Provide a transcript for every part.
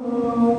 Oh,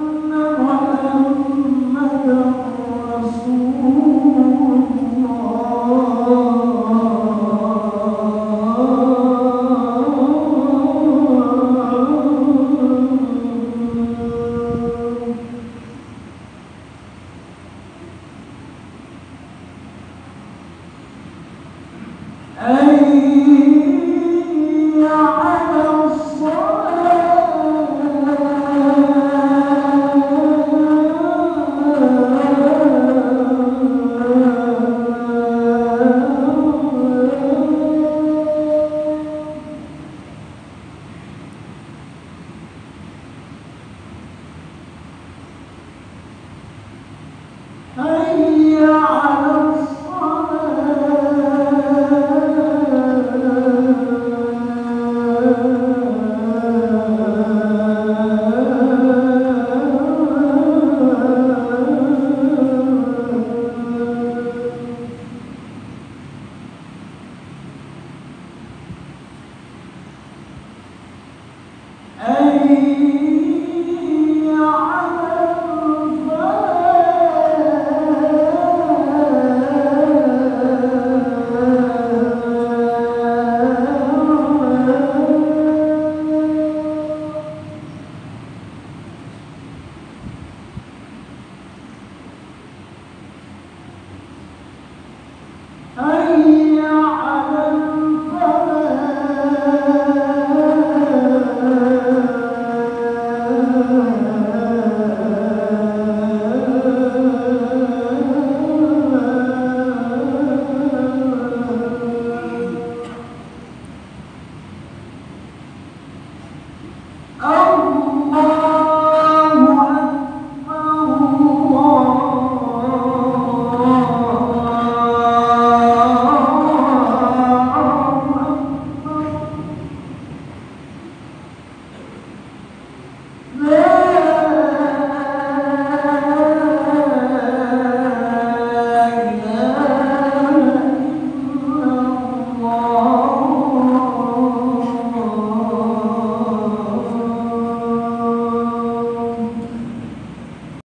Hey! Amen. Oh,